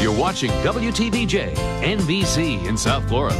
You're watching WTVJ, NBC in South Florida.